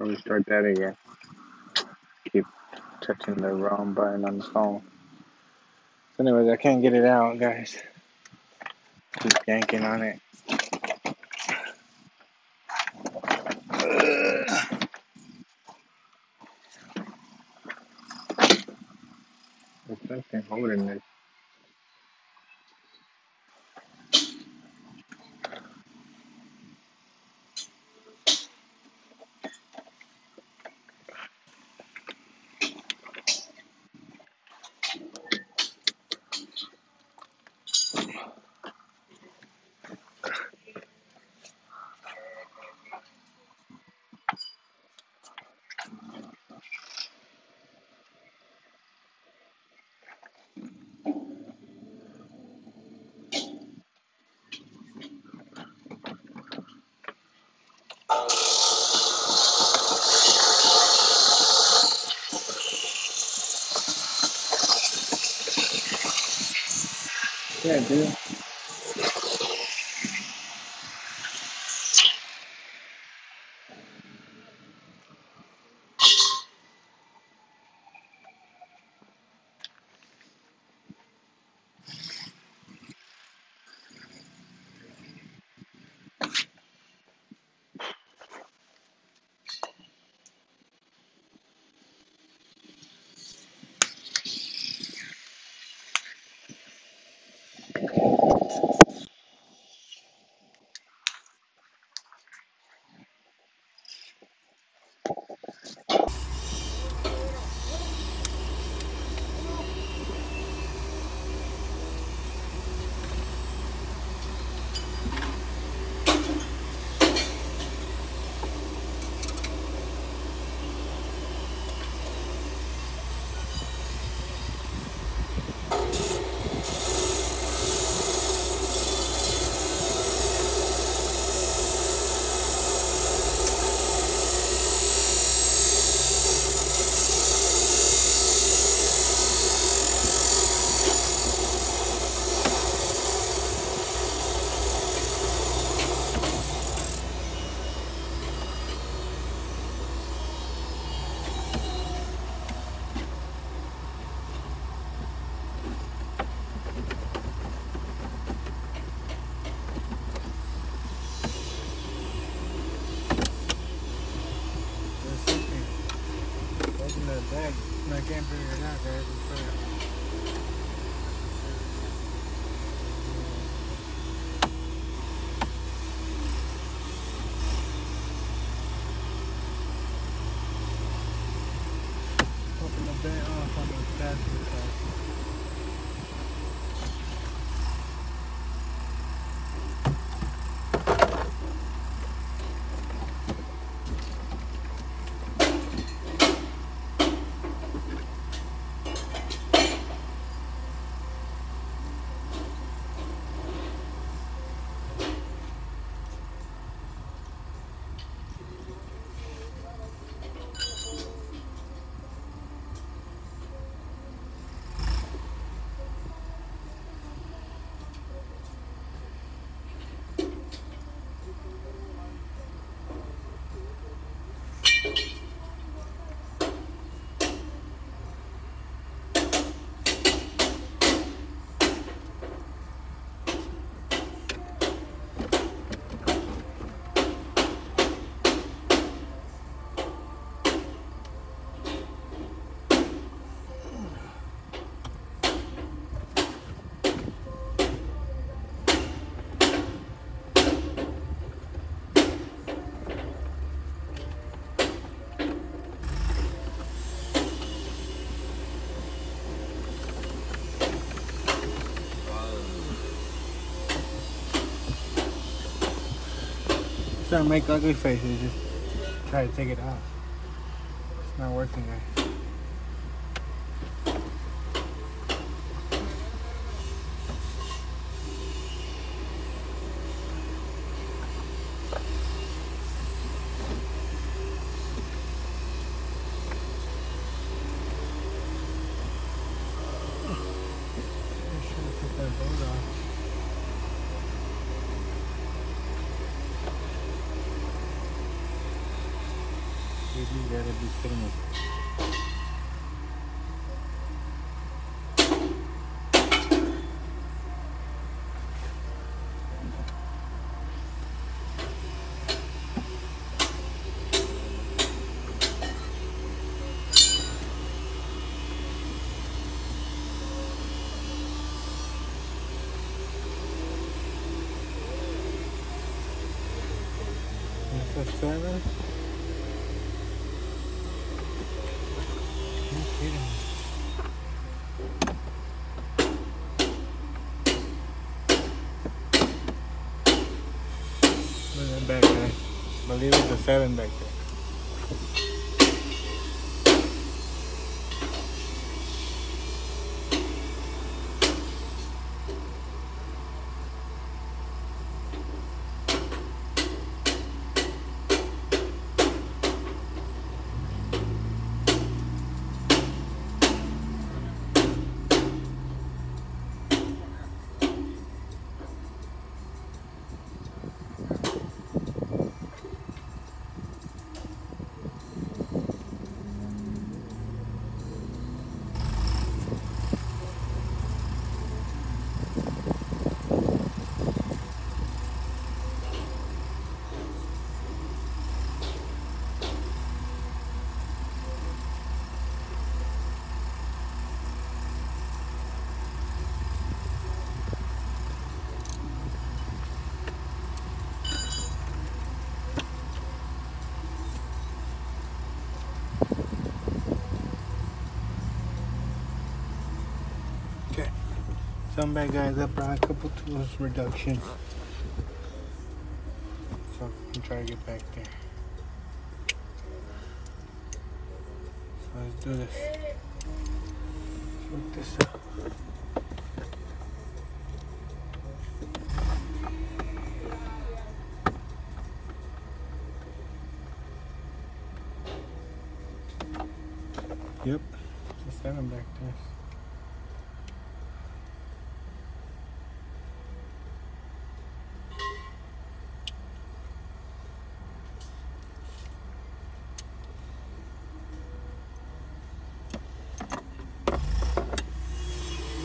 I'll restart that again. Keep touching the wrong button on the phone. So anyways, I can't get it out, guys. Keep yanking on it. There's something holding this. Yeah, dude. There's something. Bag. I can't figure it out, guys. I'm sorry. Open the bag off on the passenger side. Trying to make ugly faces, just try to take it off. It's not working, guys. Just trying to take that bolt off. You gotta be kidding me. That's a seven. You kidding me? Look at that back guys. Believe it's a seven back there. Some back guys I brought a couple tools reduction. So I can try to get back there. So let's do this. Look this up. Yep, it's a seven back there.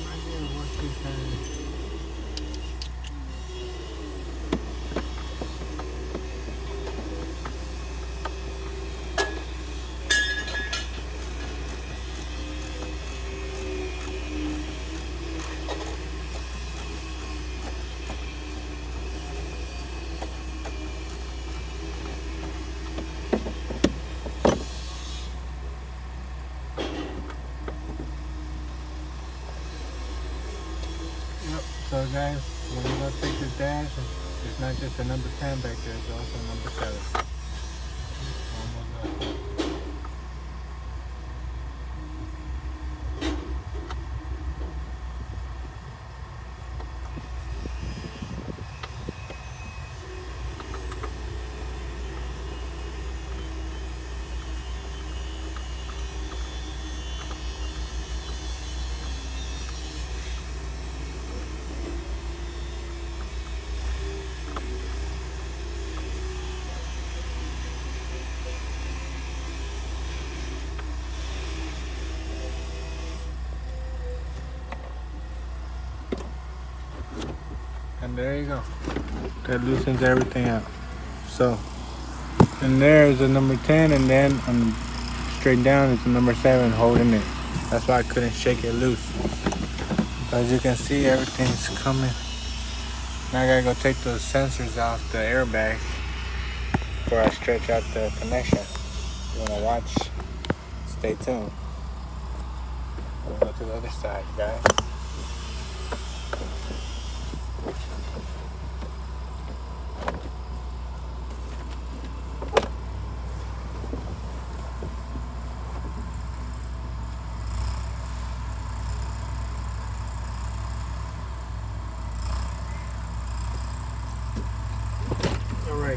I didn't work this out. Yep. So guys, when you go take this dash, it's- not just a number 10 back there, it's also a number 7. Almost there. And there you go. That loosens everything out. So, and there is a number 10, and then on the straight down is the number 7 holding it. That's why I couldn't shake it loose. As you can see, everything's coming. Now I gotta go take those sensors off the airbag before I stretch out the connection. You wanna watch? Stay tuned. We'll go to the other side, guys. Alright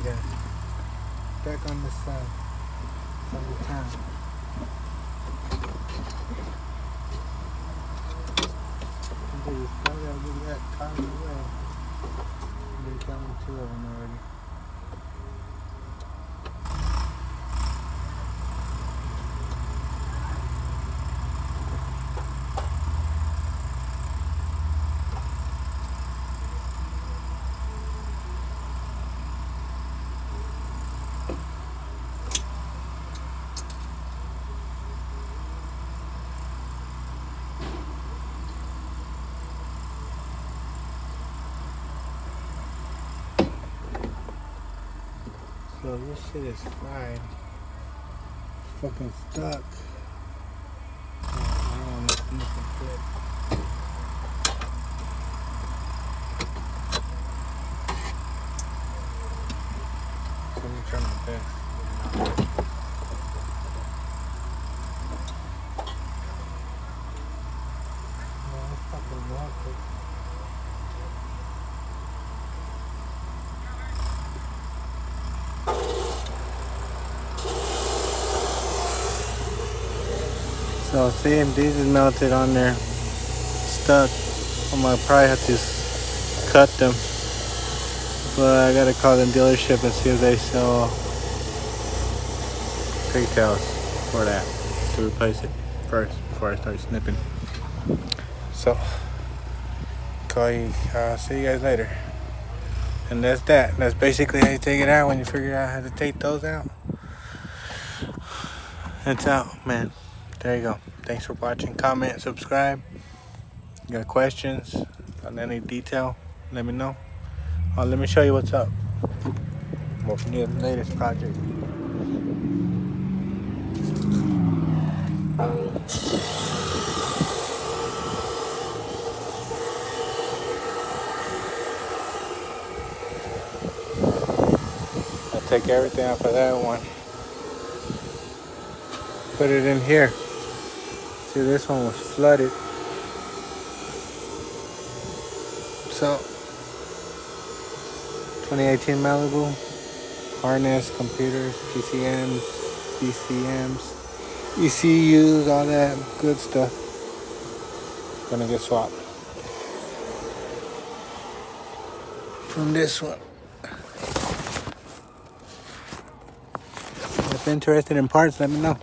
guys, back on this side of the town. Dude, probably gotta look at that car in the way. Coming two of them already. This shit is fried. Fucking stuck. Oh, I my best. No, it's fucking rocket. So see, these is melted on there, stuck. I'm gonna probably have to cut them, but I gotta call the dealership and see if they sell pigtails for that to replace it first before I start snipping. So, call you. Uh, see you guys later. And that's that. That's basically how you take it out when you figure out how to take those out. It's out, man. There you go. Thanks for watching. Comment, subscribe. You got questions on any detail? Let me know. Oh, let me show you what's up. From the latest project. I take everything off of that one. Put it in here. See, this one was flooded. So, 2018 Malibu, harness, computers, PCMs, BCMs, ECUs, all that good stuff. Gonna get swapped from this one. If interested in parts, let me know.